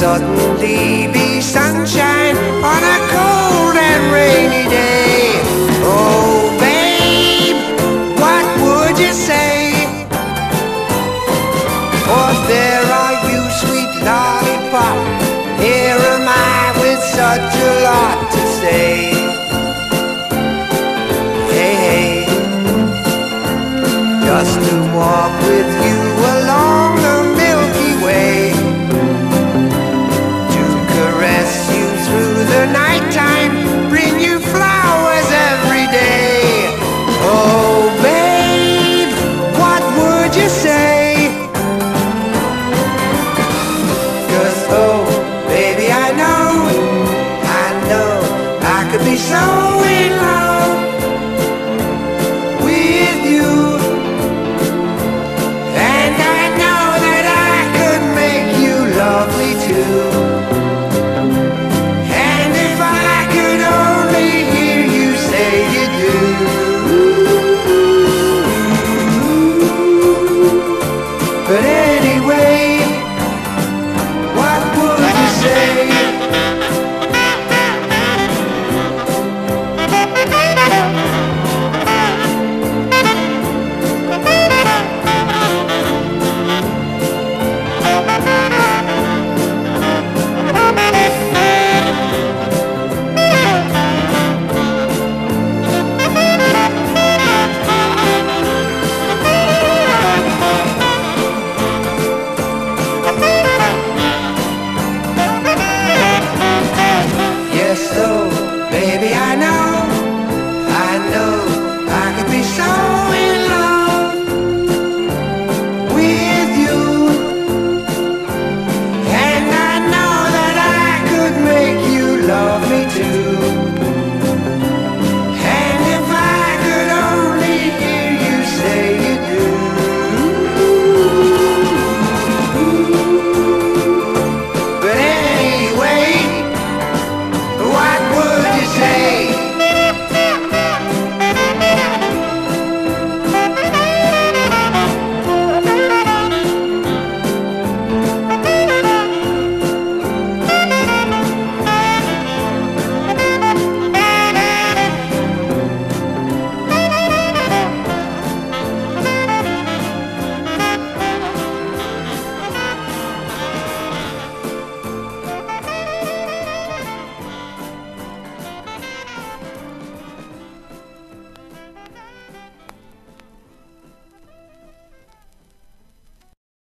suddenly be sunshine on a cold and rainy day. Oh, babe, what would you say? Oh, there are you, sweet lollipop. Here am I with such a lot to say. Hey, hey, just to walk with do. face